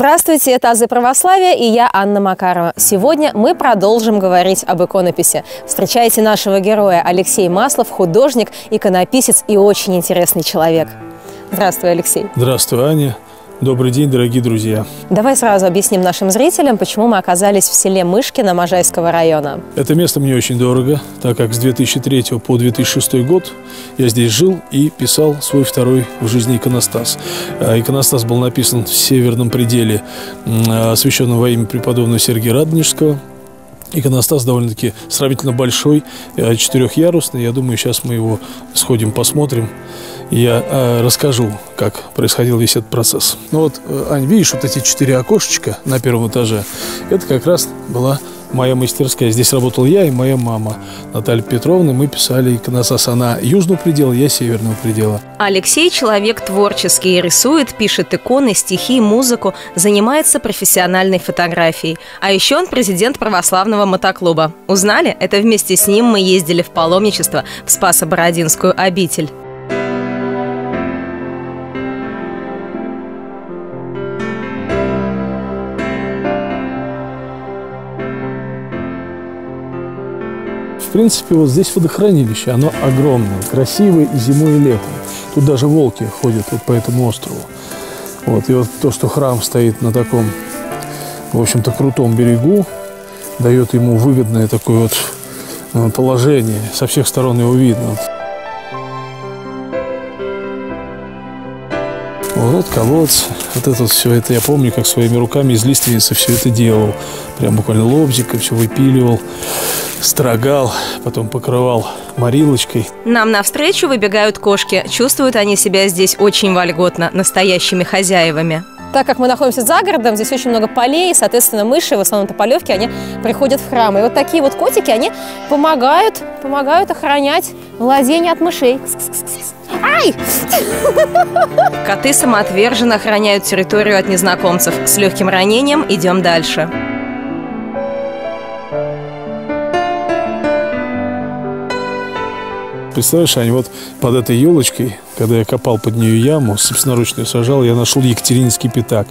Здравствуйте, это «Азы православия» и я, Анна Макарова. Сегодня мы продолжим говорить об иконописи. Встречайте нашего героя Алексей Маслов, художник, иконописец и очень интересный человек. Здравствуй, Алексей. Здравствуй, Аня. Добрый день, дорогие друзья. Давай сразу объясним нашим зрителям, почему мы оказались в селе Мышкино Можайского района. Это место мне очень дорого, так как с 2003 по 2006 год я здесь жил и писал свой второй в жизни иконостас. А, иконостас был написан в северном пределе, освященном во имя преподобного Сергия Радонежского. Иконостас довольно-таки сравнительно большой, э, четырехъярусный. Я думаю, сейчас мы его сходим, посмотрим я э, расскажу, как происходил весь этот процесс. Ну вот, э, Ань, видишь, вот эти четыре окошечка на первом этаже, это как раз была моя мастерская. Здесь работал я и моя мама Наталья Петровна. Мы писали иконосас. Она южного предела, я северного предела. Алексей человек творческий, рисует, пишет иконы, стихи, музыку, занимается профессиональной фотографией. А еще он президент православного мотоклуба. Узнали? Это вместе с ним мы ездили в паломничество в Спасо-Бородинскую обитель. В принципе, вот здесь водохранилище, оно огромное, красивое и зимой, и летом. Тут даже волки ходят вот по этому острову. Вот, и вот то, что храм стоит на таком, в общем-то, крутом берегу, дает ему выгодное такое вот э, положение. Со всех сторон его видно. Вот колодцы, вот это вот все это я помню, как своими руками из лиственницы все это делал. Прям буквально лобзиком все выпиливал строгал, потом покрывал морилочкой. Нам навстречу выбегают кошки. Чувствуют они себя здесь очень вольготно, настоящими хозяевами. Так как мы находимся за городом, здесь очень много полей, соответственно, мыши, в основном тополевки, они приходят в храм. И вот такие вот котики, они помогают, помогают охранять владение от мышей. Ай! Коты самоотверженно охраняют территорию от незнакомцев. С легким ранением идем дальше. Представляешь, Ань, вот под этой елочкой, когда я копал под нее яму, собственноручно сажал, я нашел Екатерининский пятак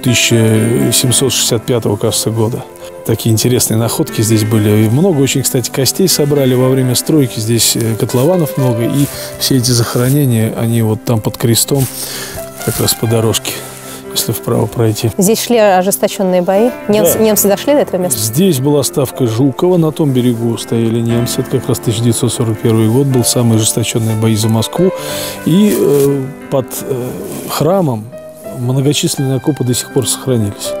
1765 кажется, года. Такие интересные находки здесь были. И много очень, кстати, костей собрали во время стройки. Здесь э, котлованов много. И все эти захоронения, они вот там под крестом, как раз по дорожке если вправо пройти. Здесь шли ожесточенные бои? Немцы, да. немцы дошли до этого места? Здесь была ставка Жукова, на том берегу стояли немцы. Это как раз 1941 год был самые ожесточенные бои за Москву. И э, под э, храмом многочисленные окопы до сих пор сохранились.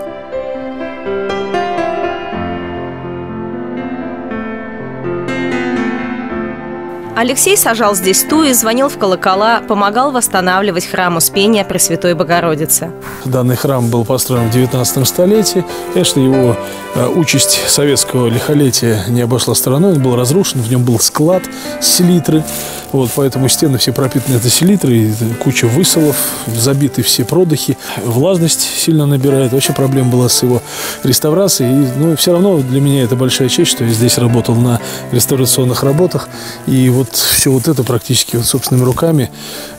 Алексей сажал здесь туи, звонил в колокола, помогал восстанавливать храм Успения Пресвятой Богородицы. Данный храм был построен в 19 столетии. Конечно, его э, участь советского лихолетия не обошла стороной. Он был разрушен, в нем был склад селитры. Вот, поэтому стены все пропитаны этой селитрой, куча высолов, забиты все продыхи. Влажность сильно набирает. Вообще проблема была с его реставрацией. И, ну, все равно для меня это большая честь, что я здесь работал на реставрационных работах. И вот все вот это практически вот собственными руками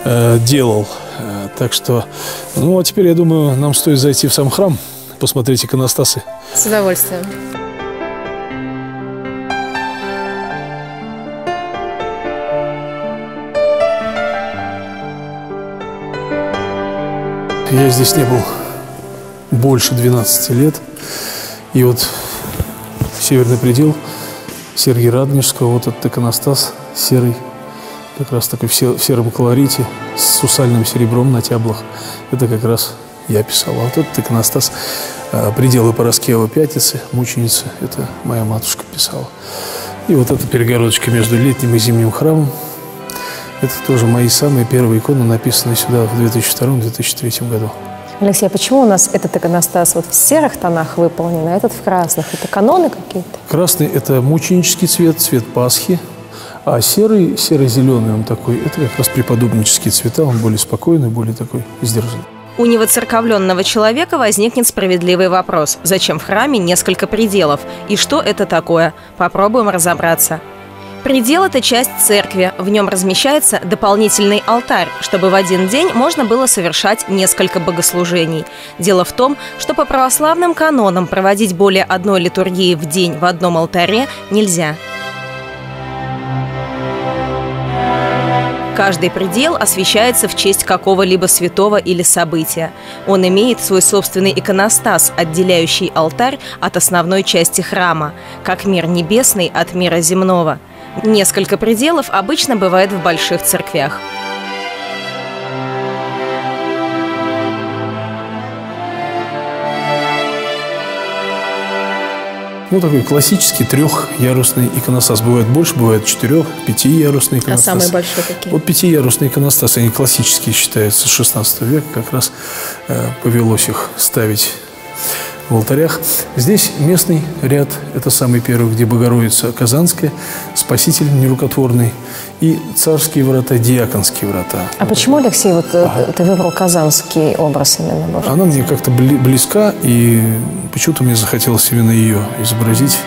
э, делал. Э, так что, ну, а теперь, я думаю, нам стоит зайти в сам храм, посмотреть иконостасы. С удовольствием. Я здесь не был больше 12 лет. И вот северный предел Сергия Радонежского, вот этот иконостас серый, как раз такой в сером колорите, с сусальным серебром на тяблах. Это как раз я писал. А вот этот иконостас а, «Пределы Пороскева Пятицы», мученицы, это моя матушка писала. И вот эта перегородочка между летним и зимним храмом, это тоже мои самые первые иконы, написанные сюда в 2002-2003 году. Алексей, а почему у нас этот иконостас вот в серых тонах выполнен, а этот в красных? Это каноны какие-то? Красный – это мученический цвет, цвет Пасхи. А серый, серо-зеленый он такой, это как раз преподобнические цвета, он более спокойный, более такой сдержанный. У невоцерковленного человека возникнет справедливый вопрос. Зачем в храме несколько пределов? И что это такое? Попробуем разобраться. Предел – это часть церкви. В нем размещается дополнительный алтарь, чтобы в один день можно было совершать несколько богослужений. Дело в том, что по православным канонам проводить более одной литургии в день в одном алтаре нельзя. Каждый предел освещается в честь какого-либо святого или события. Он имеет свой собственный иконостас, отделяющий алтарь от основной части храма, как мир небесный от мира земного – Несколько пределов обычно бывает в больших церквях. Ну, такой классический трехярусный иконостас. Бывает больше, бывает четырех, пятиярусный иконостас. А самые большие какие? Вот пятиярусные иконостасы, они классические считаются с 16 века. Как раз э, повелось их ставить в алтарях. Здесь местный ряд, это самый первый, где Богородица Казанская, Спаситель нерукотворный и царские врата, диаконские врата. А почему, Алексей, вот э, ага. ты выбрал казанский образ именно? Божий? Она мне как-то близка, и почему-то мне захотелось именно ее изобразить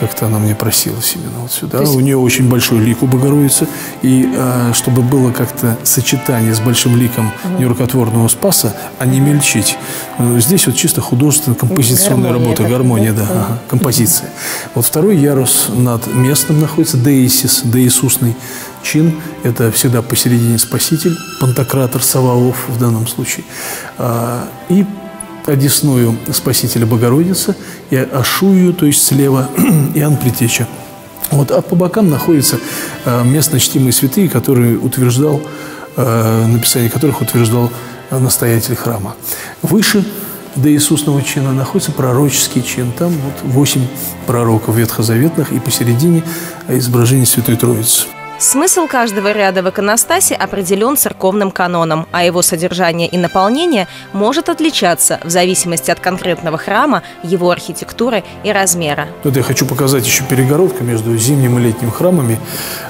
как-то она мне просилась именно вот сюда. есть... У нее очень большой лик у Богородицы. И э, чтобы было как-то сочетание с большим ликом угу. нерукотворного Спаса, а не мельчить. Э, здесь вот чисто художественная композиционная гармония, работа, гармония, да, ага, композиция. Вот второй ярус над местным находится, деисис, деисусный чин. Это всегда посередине Спаситель, Пантократор, Саваоф в данном случае. А, и одесную Спасителя Богородицы и Ашую, то есть слева, Иоанн Притеча. Вот, а по бокам находятся э, местно чтимые святые, которые утверждал, э, написание которых утверждал настоятель храма. Выше до Иисусного чина находится пророческий чин. Там вот восемь пророков ветхозаветных и посередине изображение Святой Троицы. Смысл каждого ряда в иконостасе определен церковным каноном, а его содержание и наполнение может отличаться в зависимости от конкретного храма, его архитектуры и размера. Вот я хочу показать еще перегородку между зимним и летним храмами,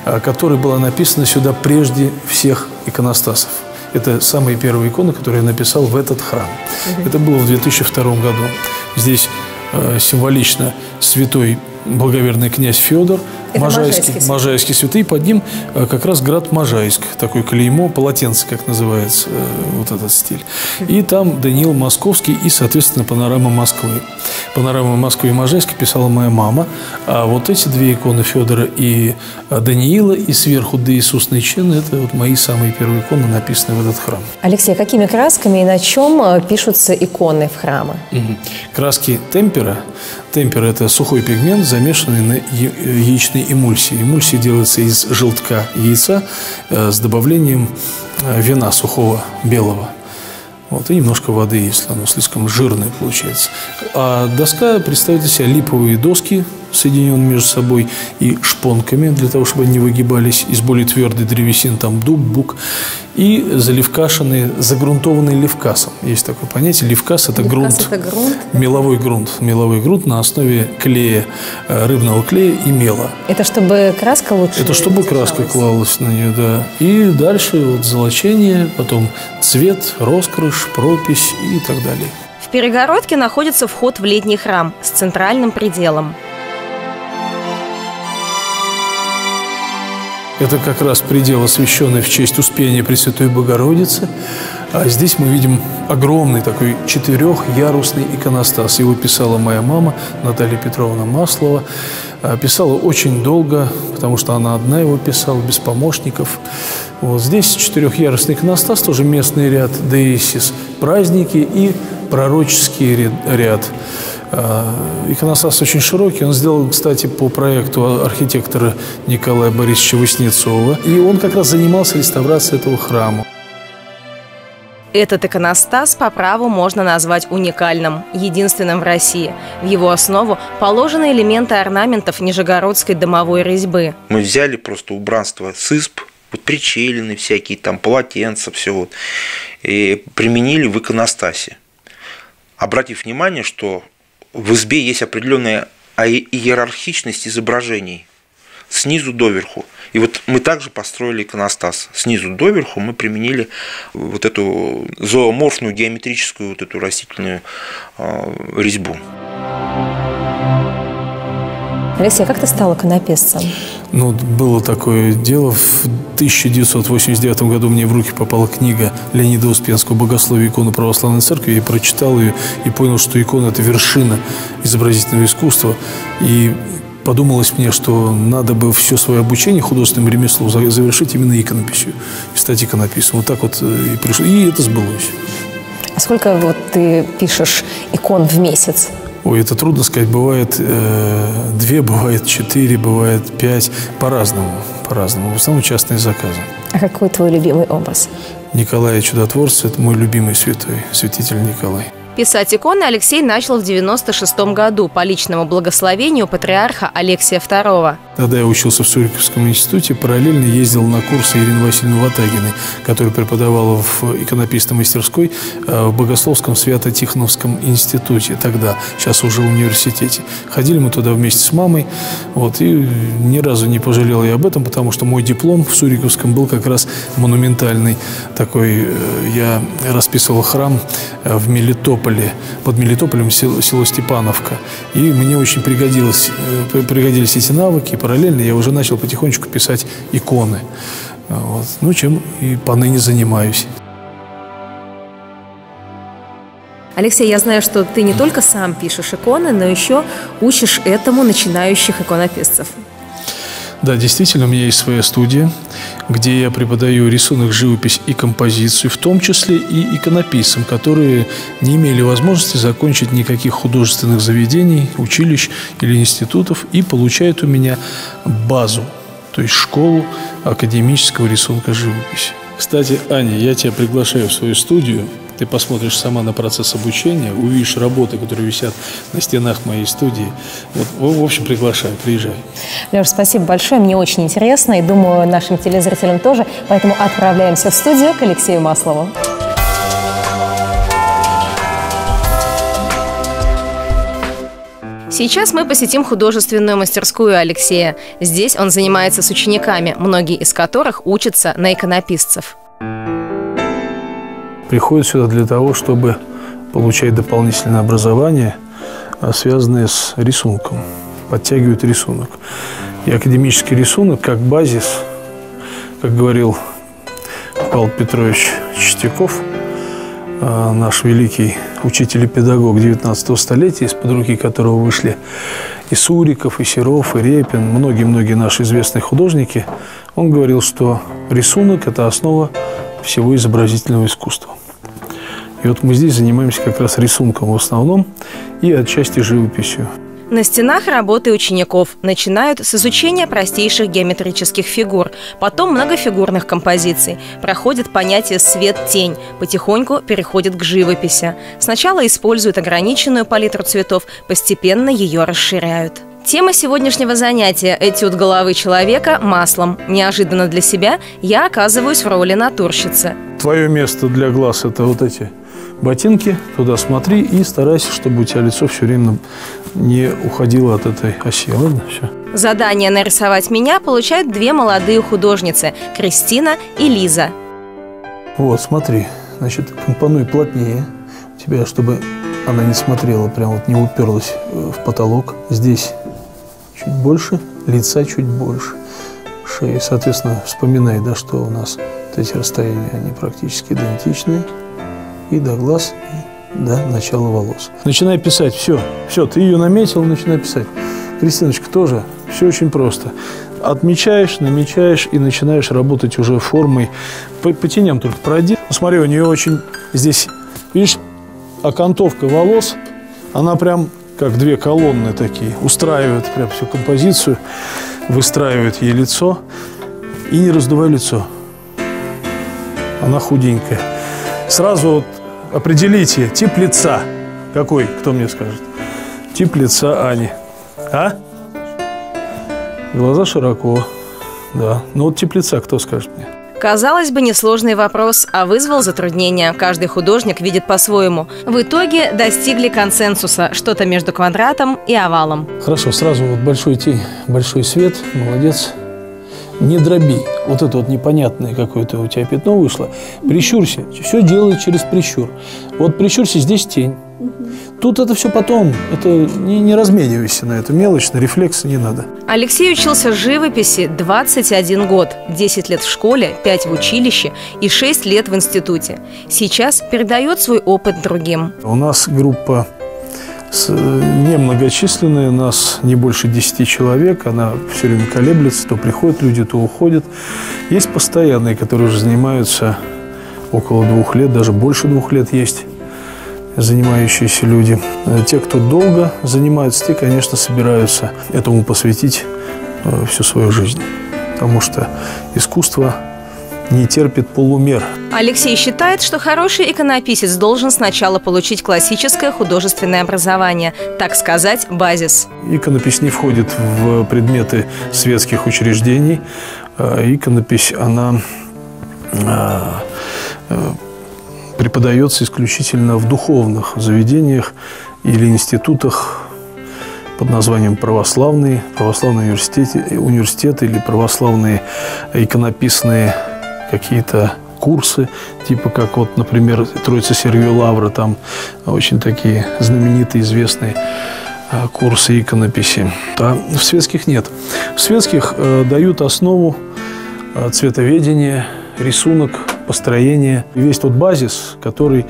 а, которая была написана сюда прежде всех иконостасов. Это самые первые иконы, которые я написал в этот храм. Угу. Это было в 2002 году. Здесь э, символично святой благоверный князь Федор – это Можайский, Можайский, Можайский святый, под ним э, как раз град Можайск, такой клеймо, полотенце, как называется э, вот этот стиль. И там Даниил Московский и, соответственно, панорама Москвы. Панорама Москвы и Можайска писала моя мама, а вот эти две иконы Федора и э, Даниила, и сверху да Иисусный чин, это вот мои самые первые иконы, написанные в этот храм. Алексей, а какими красками и на чем пишутся иконы в храмы? Угу. Краски темпера. Темпер – это сухой пигмент, замешанный на яичной яичной эмульсии. Эмульсия делается из желтка яйца э, с добавлением э, вина сухого белого. Вот, и немножко воды, если оно слишком жирное получается. А доска представляет из себя липовые доски, соединенные между собой, и шпонками, для того, чтобы они не выгибались, из более твердой древесины, там дуб, бук, и залевкашенные, загрунтованные левкасом. Есть такое понятие. Левкас – это, Левкас грунт, это грунт, меловой грунт. Меловой грунт на основе клея, э, рыбного клея и мела. Это чтобы краска лучше Это чтобы краска клалась на нее, да. И дальше вот золочение, потом цвет, роскрыш, пропись и так далее. В перегородке находится вход в летний храм с центральным пределом. Это как раз предел, освященный в честь Успения Пресвятой Богородицы. А здесь мы видим огромный такой четырехярусный иконостас. Его писала моя мама Наталья Петровна Маслова. А, писала очень долго, потому что она одна его писала, без помощников. Вот здесь четырехярусный иконостас, тоже местный ряд, деисис, праздники и пророческий ряд. А, иконостас очень широкий. Он сделан, кстати, по проекту архитектора Николая Борисовича Васнецова. И он как раз занимался реставрацией этого храма. Этот иконостас по праву можно назвать уникальным, единственным в России. В его основу положены элементы орнаментов нижегородской домовой резьбы. Мы взяли просто убранство с исп, вот причелины всякие, там полотенца, все вот, и применили в иконостасе. Обратив внимание, что в избе есть определенная иерархичность изображений снизу доверху. И вот мы также построили иконостас. Снизу доверху мы применили вот эту зооморфную геометрическую вот эту растительную э, резьбу. Алексей, а как ты стал иконописцем? Ну, было такое дело. В 1989 году мне в руки попала книга Леонида Успенского «Богословие иконы православной церкви». Я прочитал ее и понял, что икона – это вершина изобразительного искусства. И подумалось мне, что надо бы все свое обучение художественному ремеслу завершить именно иконописью и стать иконописцем. Вот так вот э, и пришло. И это сбылось. А сколько вот ты пишешь икон в месяц? Ой, это трудно сказать. Бывает э, две, бывает четыре, бывает пять. По-разному. По-разному. В основном частные заказы. А какой твой любимый образ? Николай Чудотворец – это мой любимый святой, святитель Николай. Писать иконы Алексей начал в 96 году по личному благословению патриарха Алексия II. Тогда я учился в Суриковском институте, параллельно ездил на курсы Ирины Васильевны Ватагиной, которая преподавала в иконописной мастерской э, в Богословском Свято-Тихоновском институте тогда, сейчас уже в университете. Ходили мы туда вместе с мамой, вот, и ни разу не пожалел я об этом, потому что мой диплом в Суриковском был как раз монументальный такой. Э, я расписывал храм э, в Мелитополе, под Мелитополем село, село Степановка, и мне очень пригодилось, пригодились эти навыки, параллельно я уже начал потихонечку писать иконы. Вот. Ну, чем и поныне занимаюсь. Алексей, я знаю, что ты не только сам пишешь иконы, но еще учишь этому начинающих иконописцев. Да, действительно, у меня есть своя студия, где я преподаю рисунок, живопись и композицию, в том числе и иконописцам, которые не имели возможности закончить никаких художественных заведений, училищ или институтов и получают у меня базу, то есть школу академического рисунка живописи. Кстати, Аня, я тебя приглашаю в свою студию ты посмотришь сама на процесс обучения, увидишь работы, которые висят на стенах моей студии. Вот, в общем, приглашаю, приезжай. Леш, спасибо большое, мне очень интересно, и думаю, нашим телезрителям тоже. Поэтому отправляемся в студию к Алексею Маслову. Сейчас мы посетим художественную мастерскую Алексея. Здесь он занимается с учениками, многие из которых учатся на иконописцев приходят сюда для того, чтобы получать дополнительное образование, а, связанное с рисунком, подтягивают рисунок. И академический рисунок как базис, как говорил Павел Петрович Чистяков, а, наш великий учитель и педагог 19 столетия, из-под руки которого вышли и Суриков, и Серов, и Репин, многие-многие наши известные художники, он говорил, что рисунок – это основа всего изобразительного искусства. И вот мы здесь занимаемся как раз рисунком в основном и отчасти живописью. На стенах работы учеников начинают с изучения простейших геометрических фигур, потом многофигурных композиций, проходит понятие «свет-тень», потихоньку переходит к живописи. Сначала используют ограниченную палитру цветов, постепенно ее расширяют. Тема сегодняшнего занятия – этюд головы человека маслом. Неожиданно для себя я оказываюсь в роли натурщицы. Твое место для глаз – это вот эти ботинки, туда смотри и старайся, чтобы у тебя лицо все время не уходило от этой оси. Ладно, все. Задание нарисовать меня получают две молодые художницы – Кристина и Лиза. Вот, смотри, значит, компонуй плотнее тебя, чтобы она не смотрела, прям вот не уперлась э, в потолок. Здесь чуть больше, лица чуть больше, шеи. Соответственно, вспоминай, да, что у нас вот эти расстояния, они практически идентичные и до глаз, и до начала волос. Начинай писать, все, все, ты ее наметил, начинай писать. Кристиночка тоже, все очень просто. Отмечаешь, намечаешь и начинаешь работать уже формой. По, по теням только пройди. Смотри, у нее очень здесь, видишь, окантовка волос, она прям как две колонны такие, устраивает прям всю композицию, выстраивает ей лицо и не раздувай лицо. Она худенькая. Сразу вот определите тип лица. Какой, кто мне скажет? Тип лица Ани. А? Глаза широко, да. Ну вот тип лица кто скажет мне? Казалось бы, несложный вопрос, а вызвал затруднения. Каждый художник видит по-своему. В итоге достигли консенсуса, что-то между квадратом и овалом. Хорошо, сразу вот большой тень, большой свет, молодец. не дроби. Вот это вот непонятное какое-то у тебя пятно вышло. Прищурься. Все делай через прищур. Вот прищурься, здесь тень. Тут это все потом. Это не, не разменивайся на это. Мелочь, на рефлексы не надо. Алексей учился живописи 21 год. 10 лет в школе, 5 в училище и 6 лет в институте. Сейчас передает свой опыт другим. У нас группа немногочисленная, нас не больше 10 человек, она все время колеблется, то приходят люди, то уходят. Есть постоянные, которые уже занимаются около двух лет, даже больше двух лет есть занимающиеся люди. Те, кто долго занимаются, те, конечно, собираются этому посвятить э, всю свою жизнь. Потому что искусство не терпит полумер. Алексей считает, что хороший иконописец должен сначала получить классическое художественное образование, так сказать, базис. Иконопись не входит в предметы светских учреждений. А иконопись, она э, преподается исключительно в духовных заведениях или институтах под названием православные, православные университеты, университеты или православные иконописные какие-то курсы, типа как вот, например, Троица Сергия Лавра, там очень такие знаменитые, известные а, курсы иконописи. А в светских нет. В светских э, дают основу э, цветоведения, рисунок, построение. Весь тот базис, который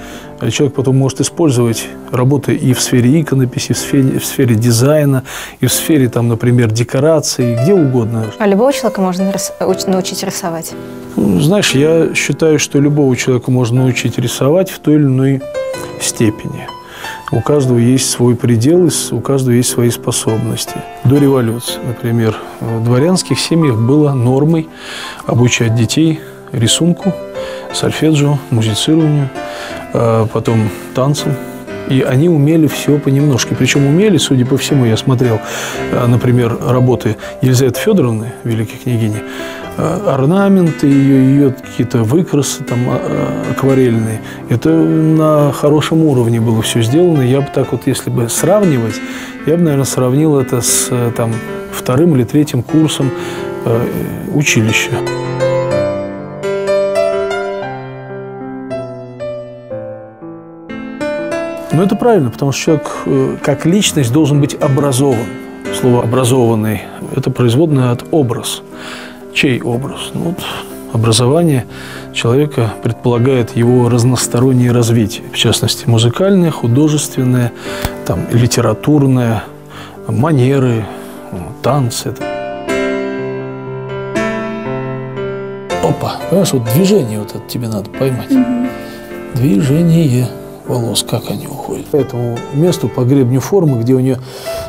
человек потом может использовать, работая и в сфере иконописи, в сфере, в сфере дизайна, и в сфере, там, например, декорации, где угодно. А любого человека можно научить рисовать? Ну, знаешь, я считаю, что любого человека можно научить рисовать в той или иной степени. У каждого есть свой предел, у каждого есть свои способности. До революции, например, в дворянских семьях было нормой обучать детей рисунку, сольфеджио, музицированию, а потом танцам. И они умели все понемножку. Причем умели, судя по всему, я смотрел, а, например, работы Елизаветы Федоровны, великой княгини, а, орнаменты ее, ее какие-то выкрасы там акварельные. Это на хорошем уровне было все сделано. Я бы так вот, если бы сравнивать, я бы, наверное, сравнил это с там, вторым или третьим курсом училища. Но это правильно, потому что человек э, как личность должен быть образован. Слово «образованный» – это производное от «образ». Чей образ? Ну, вот образование человека предполагает его разностороннее развитие, в частности, музыкальное, художественное, там, литературное, манеры, танцы. Опа, понимаешь, вот движение вот это тебе надо поймать. Угу. Движение волос, как они уходят. По этому месту, по гребню формы, где у нее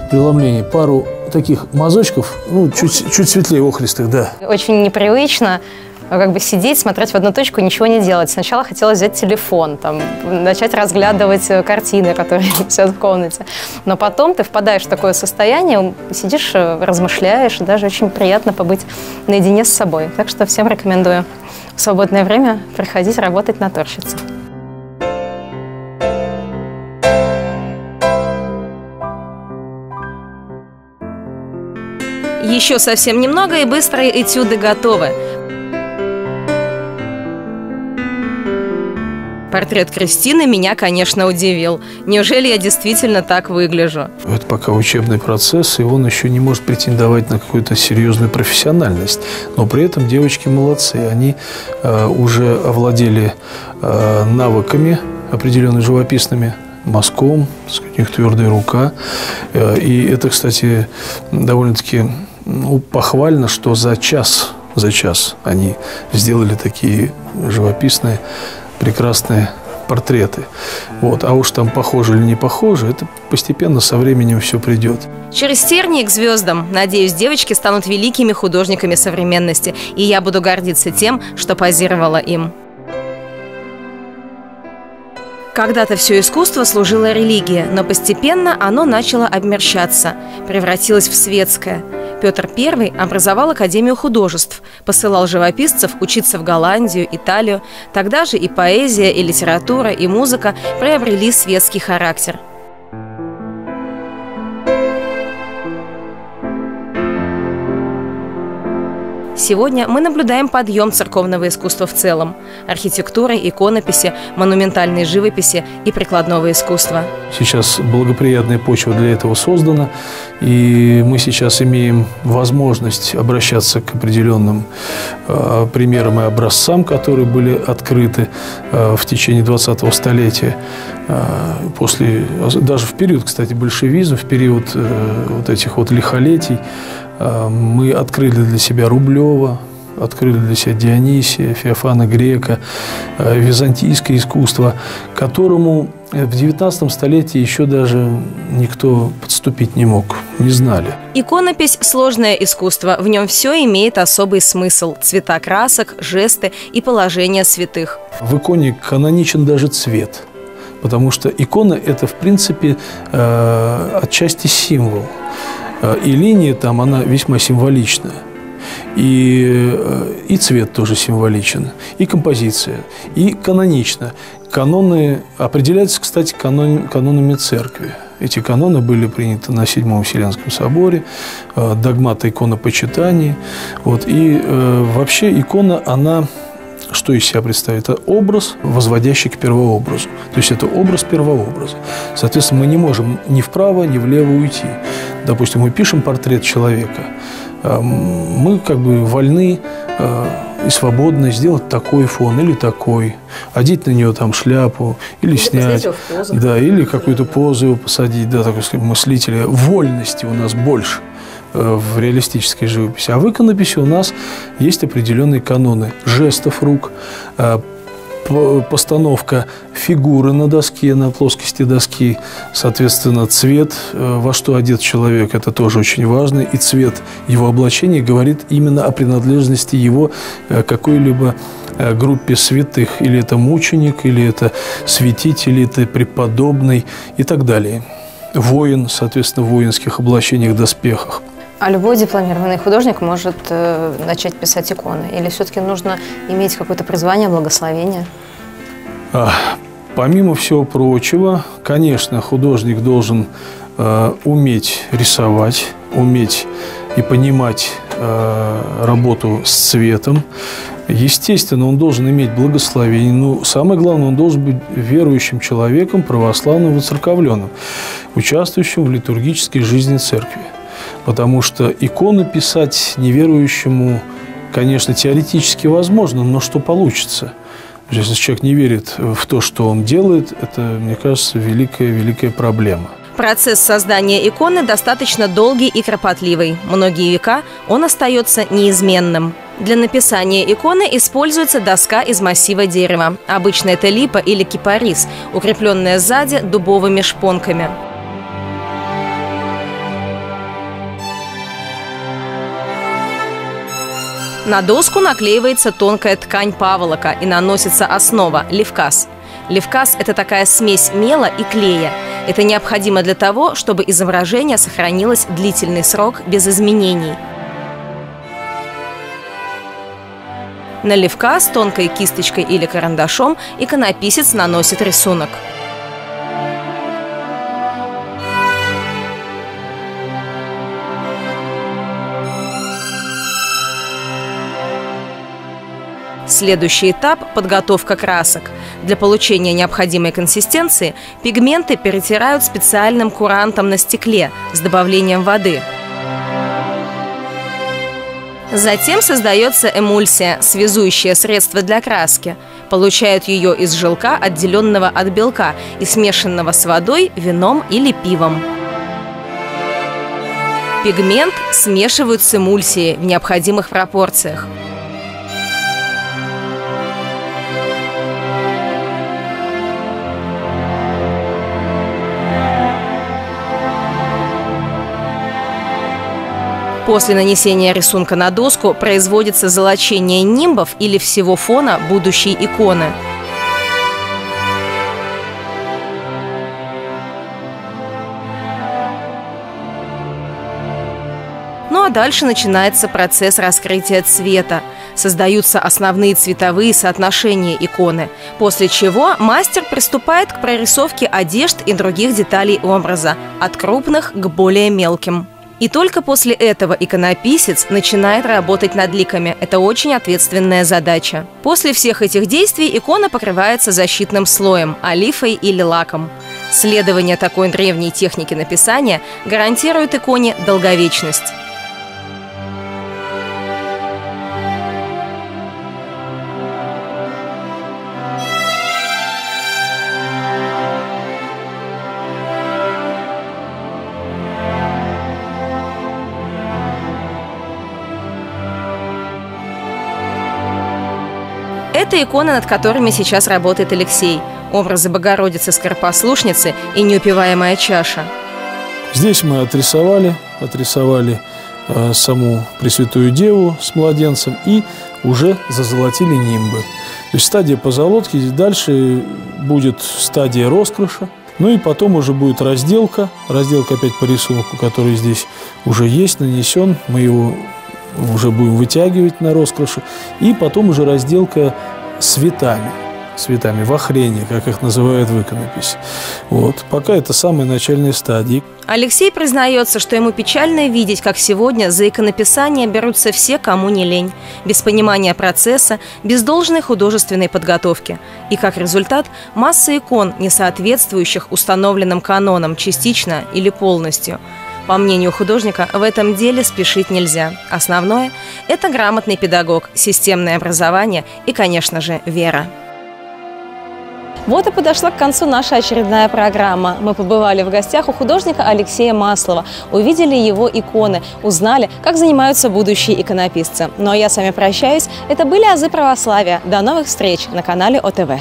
преломление, пару таких мазочков, ну, чуть, чуть светлее охристых, да. Очень непривычно как бы сидеть, смотреть в одну точку, ничего не делать. Сначала хотела взять телефон, там, начать разглядывать э, картины, которые висят в комнате. Но потом ты впадаешь в такое состояние, сидишь, э, размышляешь, и даже очень приятно побыть наедине с собой. Так что всем рекомендую в свободное время приходить работать на торщицу. Еще совсем немного и быстрые этюды готовы. Портрет Кристины меня, конечно, удивил. Неужели я действительно так выгляжу? Это пока учебный процесс, и он еще не может претендовать на какую-то серьезную профессиональность. Но при этом девочки молодцы. Они э, уже овладели э, навыками определенными живописными, мазком, у них твердая рука. Э, и это, кстати, довольно-таки ну, похвально, что за час, за час они сделали такие живописные, прекрасные портреты. Вот. А уж там похоже или не похоже, это постепенно со временем все придет. Через тернии к звездам. Надеюсь, девочки станут великими художниками современности, и я буду гордиться тем, что позировала им. Когда-то все искусство служило религии, но постепенно оно начало обмерщаться, превратилось в светское – Петр I образовал Академию художеств, посылал живописцев учиться в Голландию, Италию. Тогда же и поэзия, и литература, и музыка приобрели светский характер. Сегодня мы наблюдаем подъем церковного искусства в целом – архитектуры, иконописи, монументальной живописи и прикладного искусства. Сейчас благоприятная почва для этого создана, и мы сейчас имеем возможность обращаться к определенным э, примерам и образцам, которые были открыты э, в течение 20-го столетия. Э, после, даже в период, кстати, большевизма, в период э, вот этих вот лихолетий, мы открыли для себя Рублева, открыли для себя Дионисия, Феофана Грека, византийское искусство, которому в 19 столетии еще даже никто подступить не мог, не знали. Иконопись – сложное искусство. В нем все имеет особый смысл – цвета красок, жесты и положение святых. В иконе каноничен даже цвет – Потому что икона – это, в принципе, э, отчасти символ. Э, и линия там, она весьма символичная. И, э, и цвет тоже символичен, и композиция, и канонично. Каноны определяются, кстати, канон, канонами церкви. Эти каноны были приняты на Седьмом Вселенском соборе, догматы иконопочитания. Вот. И э, вообще икона, она что из себя представляет? Это образ, возводящий к первообразу. То есть это образ первообраза. Соответственно, мы не можем ни вправо, ни влево уйти. Допустим, мы пишем портрет человека, а, мы как бы вольны а, и свободны сделать такой фон или такой, одеть на нее там шляпу или, или снять, да, или какую-то позу его посадить, да, такой мыслителя. Вольности у нас больше. Э, в реалистической живописи. А в иконописи у нас есть определенные каноны жестов рук, э, постановка фигуры на доске, на плоскости доски, соответственно, цвет, э, во что одет человек, это тоже очень важно, и цвет его облачения говорит именно о принадлежности его какой-либо группе святых, или это мученик, или это святитель, или это преподобный и так далее. Воин, соответственно, в воинских облачениях, доспехах. А любой дипломированный художник может э, начать писать иконы? Или все-таки нужно иметь какое-то призвание, благословение? А, помимо всего прочего, конечно, художник должен э, уметь рисовать, уметь и понимать э, работу с цветом. Естественно, он должен иметь благословение. Но ну, самое главное, он должен быть верующим человеком, православным, воцерковленным, участвующим в литургической жизни церкви потому что икону писать неверующему, конечно, теоретически возможно, но что получится? Если человек не верит в то, что он делает, это, мне кажется, великая-великая проблема. Процесс создания иконы достаточно долгий и кропотливый. Многие века он остается неизменным. Для написания иконы используется доска из массива дерева. Обычно это липа или кипарис, укрепленная сзади дубовыми шпонками. На доску наклеивается тонкая ткань паволока и наносится основа – левкас. Левкас – это такая смесь мела и клея. Это необходимо для того, чтобы изображение сохранилось длительный срок без изменений. На левкас тонкой кисточкой или карандашом иконописец наносит рисунок – Следующий этап – подготовка красок. Для получения необходимой консистенции пигменты перетирают специальным курантом на стекле с добавлением воды. Затем создается эмульсия – связующее средство для краски. Получают ее из желка, отделенного от белка и смешанного с водой, вином или пивом. Пигмент смешивают с эмульсией в необходимых пропорциях. После нанесения рисунка на доску производится золочение нимбов или всего фона будущей иконы. Ну а дальше начинается процесс раскрытия цвета. Создаются основные цветовые соотношения иконы, после чего мастер приступает к прорисовке одежд и других деталей образа, от крупных к более мелким. И только после этого иконописец начинает работать над ликами. Это очень ответственная задача. После всех этих действий икона покрывается защитным слоем – олифой или лаком. Следование такой древней техники написания гарантирует иконе долговечность. Это иконы, над которыми сейчас работает Алексей. Образы Богородицы Скоропослушницы и неупиваемая чаша. Здесь мы отрисовали, отрисовали э, саму Пресвятую Деву с младенцем и уже зазолотили нимбы. То есть стадия позолотки, дальше будет стадия роскроша, ну и потом уже будет разделка, разделка опять по рисунку, который здесь уже есть, нанесен, мы его уже будем вытягивать на роскоши. И потом уже разделка цветами цветами, вахрение, как их называют в иконописи. Вот. Пока это самые начальные стадии. Алексей признается, что ему печально видеть, как сегодня за иконописание берутся все, кому не лень, без понимания процесса, без должной художественной подготовки. И как результат – масса икон, не соответствующих установленным канонам частично или полностью – по мнению художника, в этом деле спешить нельзя. Основное – это грамотный педагог, системное образование и, конечно же, вера. Вот и подошла к концу наша очередная программа. Мы побывали в гостях у художника Алексея Маслова, увидели его иконы, узнали, как занимаются будущие иконописцы. Ну а я с вами прощаюсь. Это были «Азы православия». До новых встреч на канале ОТВ.